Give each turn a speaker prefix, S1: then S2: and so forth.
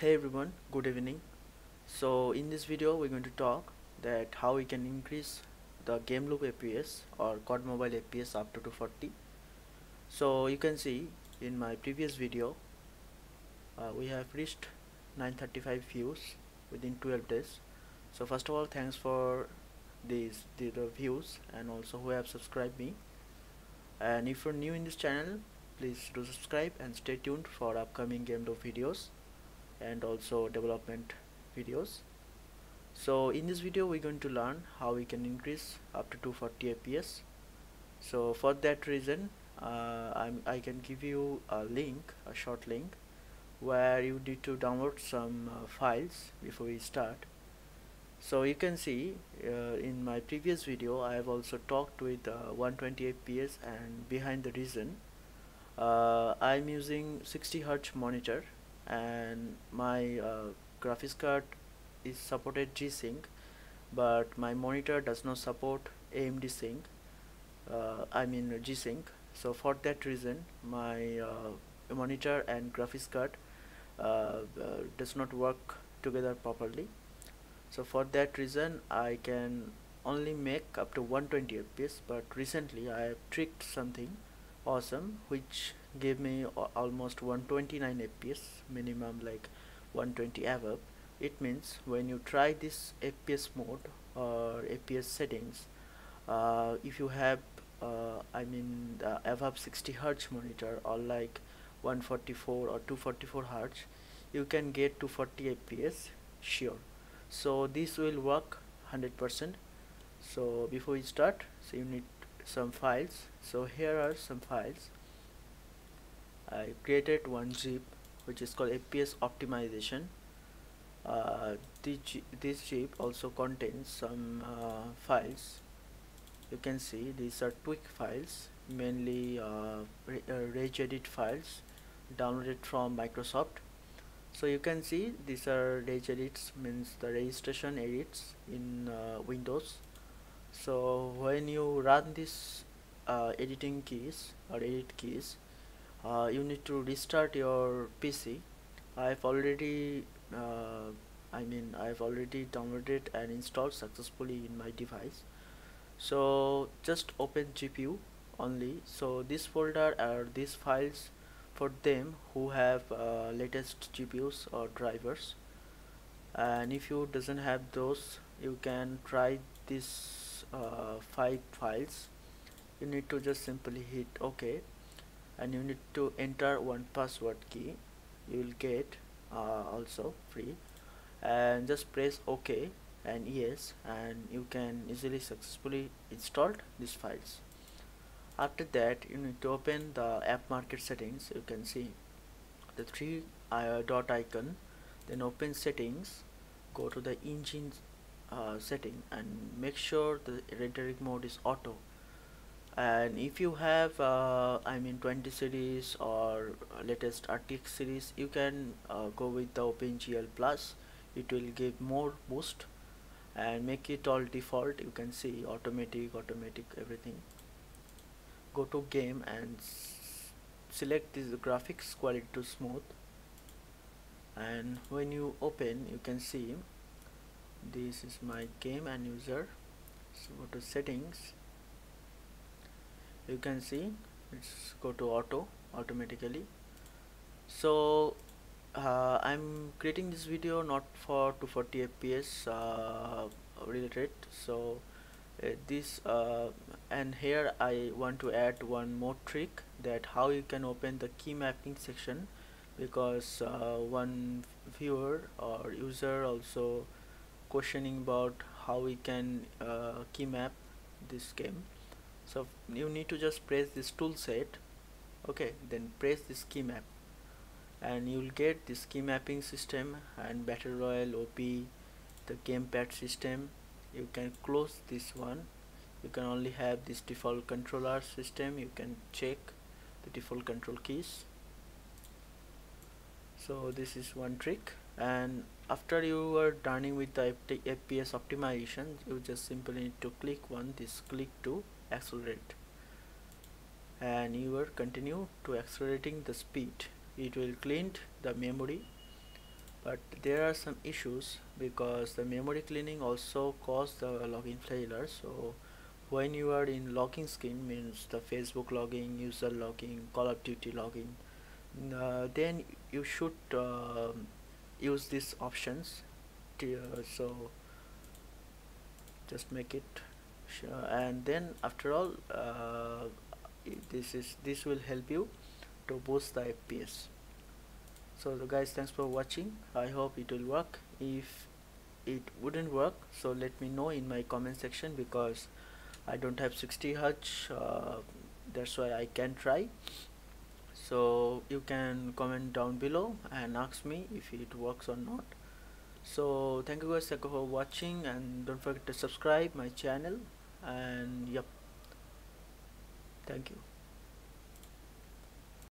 S1: hey everyone good evening. So in this video we're going to talk that how we can increase the game loop fps or COD mobile fps up to 240 so you can see in my previous video uh, we have reached 935 views within 12 days. So first of all thanks for these the, the views and also who have subscribed me. And if you're new in this channel please do subscribe and stay tuned for upcoming game loop videos and also development videos. So in this video we're going to learn how we can increase up to 240 fps so for that reason uh, I'm, I can give you a link a short link where you need to download some uh, files before we start. So you can see uh, in my previous video I have also talked with uh, 120 fps and behind the reason. Uh, I'm using 60 Hz monitor and my uh, graphics card is supported G-Sync but my monitor does not support AMD Sync uh, I mean G-Sync. So for that reason my uh, monitor and graphics card uh, uh, does not work together properly. So for that reason I can only make up to 120 fps but recently I have tricked something awesome which gave me almost 129 fps minimum like 120 above. It means when you try this fps mode or fps settings uh, if you have uh, I mean the above 60 Hertz monitor or like 144 or 244 Hertz you can get 240 fps sure. So this will work 100% so before we start so you need some files. So here are some files. I created one zip which is called FPS optimization. Uh, this, this zip also contains some uh, files. You can see these are tweak files mainly uh, uh regedit files downloaded from Microsoft. So you can see these are regedits means the registration edits in uh, Windows so when you run this uh, editing keys or edit keys uh, you need to restart your PC I've already uh, I mean I've already downloaded and installed successfully in my device. So just open GPU only. So this folder are these files for them who have uh, latest GPUs or drivers and if you doesn't have those you can try these uh, five files. You need to just simply hit OK. And you need to enter one password key. You will get uh, also free. And just press OK and yes and you can easily successfully install these files. After that you need to open the app market settings. You can see the three uh, dot icon then open settings go to the engine uh, setting and make sure the rendering mode is auto. And if you have uh, I mean 20 series or latest RTX series you can uh, go with the OpenGL plus. It will give more boost and make it all default. You can see automatic automatic everything. Go to game and select this graphics quality to smooth and when you open you can see this is my game and user. So go to settings. You can see let's go to auto automatically. So uh, I'm creating this video not for 240 fps uh, related. So uh, this uh, and here I want to add one more trick that how you can open the key mapping section because uh, one viewer or user also questioning about how we can uh, key map this game. So you need to just press this tool set okay then press this key map. And you'll get this key mapping system and battle royale op the gamepad system. You can close this one. You can only have this default controller system. You can check the default control keys so this is one trick. And after you are done with the FPS optimization you just simply need to click one this click to accelerate. And you will continue to accelerating the speed. It will clean the memory. But there are some issues because the memory cleaning also caused the login failure. So when you are in login screen means the Facebook login user login Call of Duty login then you should uh, use these options. To, uh, so just make it sure. And then after all uh, this is this will help you to boost the FPS so guys thanks for watching. I hope it will work. If it wouldn't work so let me know in my comment section because I don't have 60 Hz uh, that's why I can try so you can comment down below and ask me if it works or not. So thank you guys for watching and don't forget to subscribe my channel and yep thank you